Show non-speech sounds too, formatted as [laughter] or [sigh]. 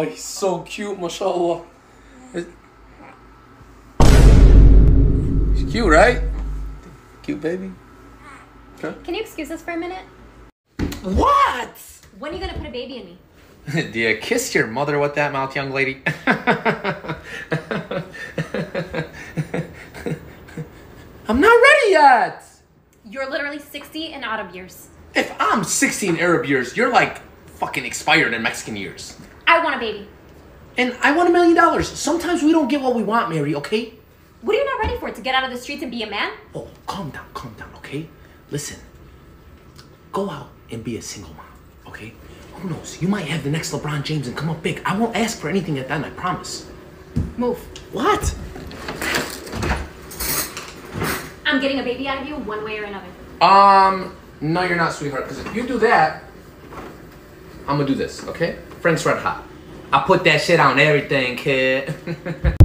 Oh, he's so cute, mashallah. He's cute, right? Cute baby. Can you excuse us for a minute? What? When are you gonna put a baby in me? [laughs] Do you kiss your mother with that mouth, young lady? [laughs] I'm not ready yet. You're literally 60 and out of years. If I'm 16 Arab years, you're like fucking expired in Mexican years. I want a baby. And I want a million dollars. Sometimes we don't get what we want, Mary, okay? What are you not ready for? To get out of the streets and be a man? Oh, calm down, calm down, okay? Listen, go out and be a single mom, okay? Who knows? You might have the next LeBron James and come up big. I won't ask for anything at that, I promise. Move. What? I'm getting a baby out of you one way or another. Um, no, you're not, sweetheart. Because if you do that, I'm gonna do this, okay? Frank's Red Hot. I put that shit on everything, kid. [laughs]